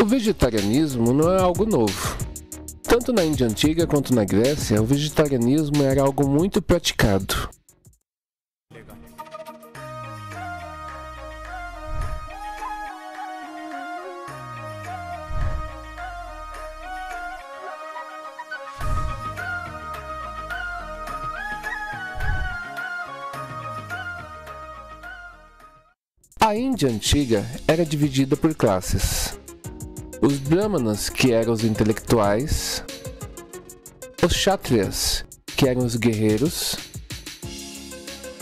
O vegetarianismo não é algo novo. Tanto na Índia Antiga quanto na Grécia, o vegetarianismo era algo muito praticado. A Índia antiga era dividida por classes. Os Brahmanas, que eram os intelectuais, os Kshatriyas, que eram os guerreiros,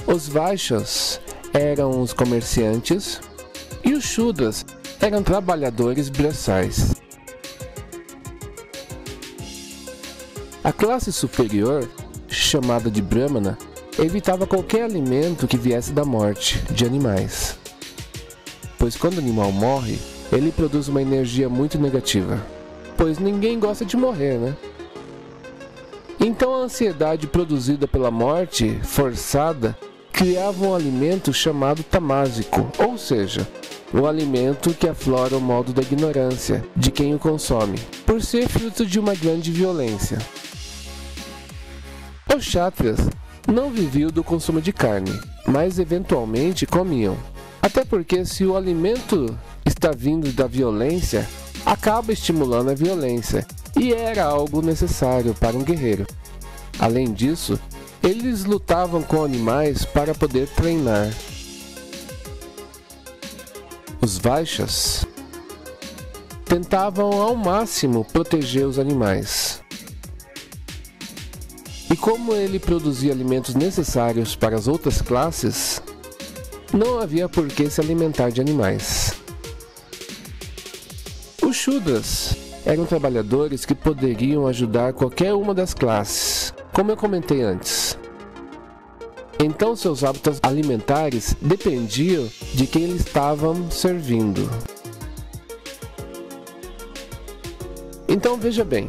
os Vaishyas eram os comerciantes. E os Shudras eram trabalhadores braçais. A classe superior, chamada de Brahmana, evitava qualquer alimento que viesse da morte de animais. Pois quando o animal morre, ele produz uma energia muito negativa. Pois ninguém gosta de morrer, né? Então a ansiedade produzida pela morte forçada criava um alimento chamado tamásico, ou seja, um alimento que aflora o modo da ignorância de quem o consome, por ser fruto de uma grande violência. Os chátrias não viviam do consumo de carne, mas eventualmente comiam. Até porque se o alimento está vindo da violência, acaba estimulando a violência, e era algo necessário para um guerreiro. Além disso, eles lutavam com animais para poder treinar. Os Vaixas tentavam ao máximo proteger os animais. E como ele produzia alimentos necessários para as outras classes, não havia por que se alimentar de animais. Shudras eram trabalhadores que poderiam ajudar qualquer uma das classes, como eu comentei antes. Então seus hábitos alimentares dependiam de quem eles estavam servindo. Então veja bem,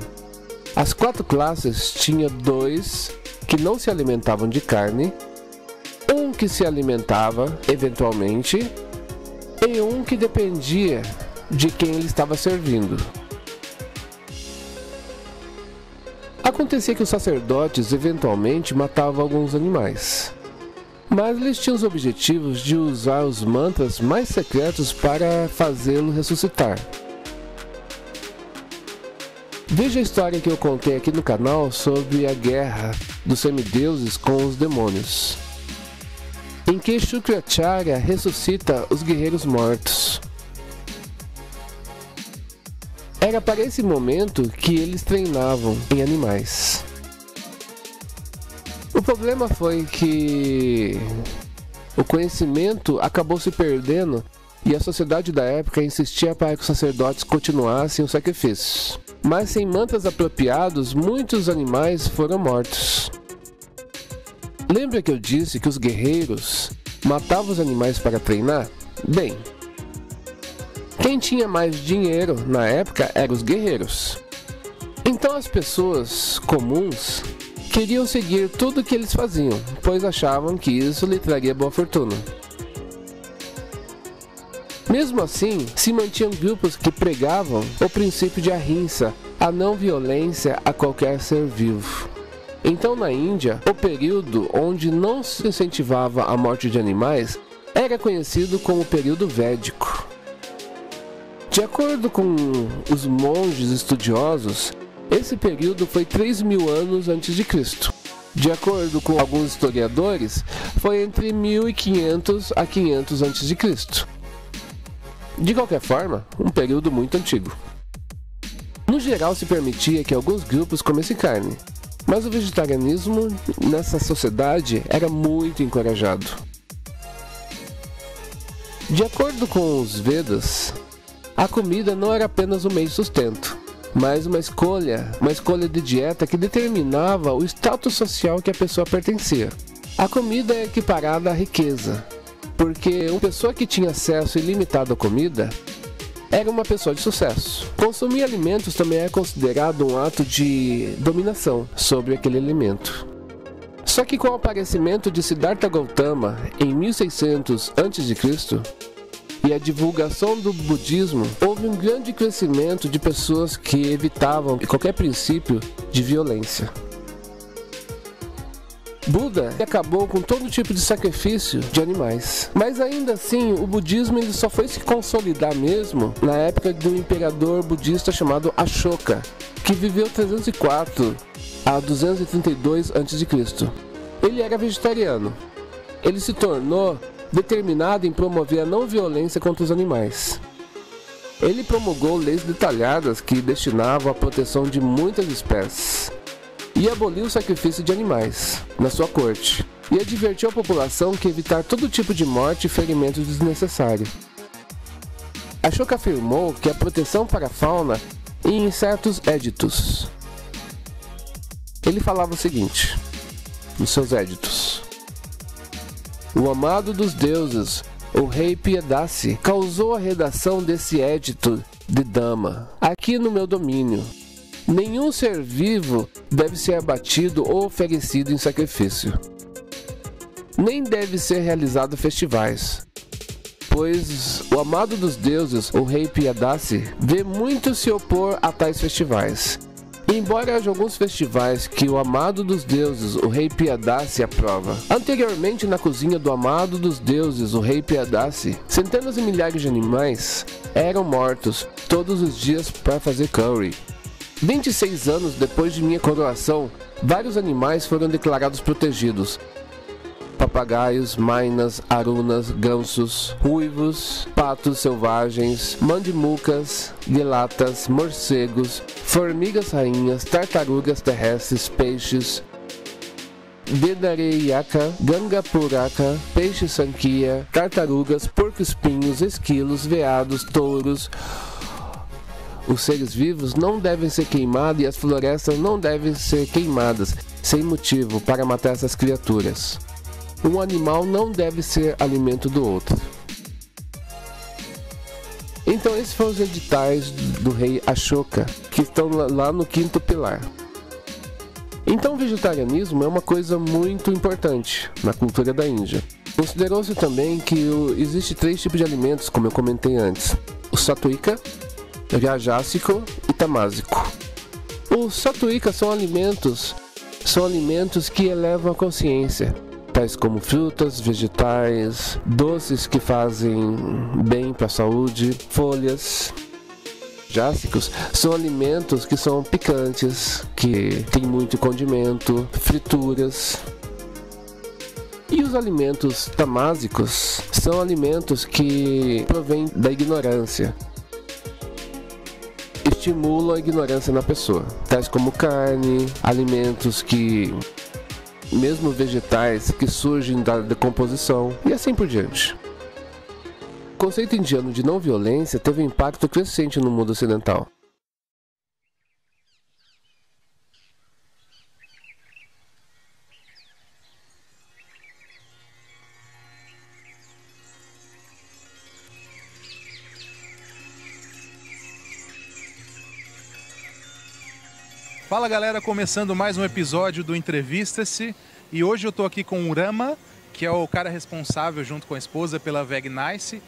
as quatro classes tinham dois que não se alimentavam de carne um que se alimentava eventualmente e um que dependia de quem ele estava servindo. Acontecia que os sacerdotes eventualmente matavam alguns animais, mas eles tinham os objetivos de usar os mantras mais secretos para fazê-lo ressuscitar. Veja a história que eu contei aqui no canal sobre a guerra dos semideuses com os demônios em que Shukracharya ressuscita os guerreiros mortos. Era para esse momento que eles treinavam em animais. O problema foi que o conhecimento acabou se perdendo e a sociedade da época insistia para que os sacerdotes continuassem os sacrifícios. Mas sem mantas apropriados, muitos animais foram mortos. Lembra que eu disse que os guerreiros matavam os animais para treinar? Bem, quem tinha mais dinheiro na época eram os guerreiros. Então as pessoas comuns queriam seguir tudo o que eles faziam, pois achavam que isso lhe traria boa fortuna. Mesmo assim, se mantinham grupos que pregavam o princípio de ahimsa, a não violência a qualquer ser vivo. Então, na Índia, o período onde não se incentivava a morte de animais era conhecido como período védico. De acordo com os monges estudiosos, esse período foi 3 mil anos antes de Cristo. De acordo com alguns historiadores, foi entre 1500 a 500 antes de Cristo. De qualquer forma, um período muito antigo. No geral, se permitia que alguns grupos comessem carne, mas o vegetarianismo nessa sociedade era muito encorajado. De acordo com os Vedas, a comida não era apenas um meio de sustento, mas uma escolha, uma escolha de dieta que determinava o status social que a pessoa pertencia. A comida é equiparada à riqueza, porque uma pessoa que tinha acesso ilimitado à comida era uma pessoa de sucesso. Consumir alimentos também é considerado um ato de dominação sobre aquele alimento. Só que com o aparecimento de Siddhartha Gautama em 1600 a.C., e a divulgação do budismo, houve um grande crescimento de pessoas que evitavam qualquer princípio de violência. Buda acabou com todo tipo de sacrifício de animais. Mas ainda assim, o budismo ele só foi se consolidar mesmo na época do imperador budista chamado Ashoka, que viveu 304 a 232 a.C. Ele era vegetariano. Ele se tornou determinado em promover a não violência contra os animais. Ele promulgou leis detalhadas que destinavam à proteção de muitas espécies e aboliu o sacrifício de animais na sua corte e advertiu a população que evitar todo tipo de morte e ferimento desnecessário. Ashoka afirmou que a proteção para a fauna em certos éditos. Ele falava o seguinte, nos seus éditos: O amado dos deuses, o rei Piedassi, causou a redação desse édito de Dama, aqui no meu domínio, Nenhum ser vivo deve ser abatido ou oferecido em sacrifício. Nem deve ser realizado festivais, pois o amado dos deuses, o rei Piadassi, vê muito se opor a tais festivais. Embora haja alguns festivais que o amado dos deuses, o rei Piadassi, aprova. Anteriormente, na cozinha do amado dos deuses, o rei Piadassi, centenas e milhares de animais eram mortos todos os dias para fazer curry. 26 anos depois de minha coroação, vários animais foram declarados protegidos. Papagaios, mainas, arunas, gansos, ruivos, patos selvagens, mandimucas, guelatas, morcegos, formigas rainhas, tartarugas terrestres, peixes, dedareiaca, gangapuraca, peixe sanquia, tartarugas, porco-espinhos, esquilos, veados, touros, os seres vivos não devem ser queimados e as florestas não devem ser queimadas sem motivo para matar essas criaturas. Um animal não deve ser alimento do outro. Então esses foram os editais do rei Ashoka, que estão lá no quinto pilar. Então o vegetarianismo é uma coisa muito importante na cultura da Índia. Considerou-se também que existe três tipos de alimentos, como eu comentei antes: o satuika, Rajásico e Tamásico. Os satuicas são alimentos, são alimentos que elevam a consciência, tais como frutas, vegetais, doces que fazem bem para a saúde, folhas. Jássicos são alimentos que são picantes, que têm muito condimento, frituras. E os alimentos tamásicos são alimentos que provêm da ignorância, estimulam a ignorância na pessoa, tais como carne, alimentos que mesmo vegetais que surgem da decomposição e assim por diante. O conceito indiano de não violência teve um impacto crescente no mundo ocidental. Fala galera, começando mais um episódio do Entrevista-se. E hoje eu tô aqui com o Rama, que é o cara responsável junto com a esposa pela Veg Nice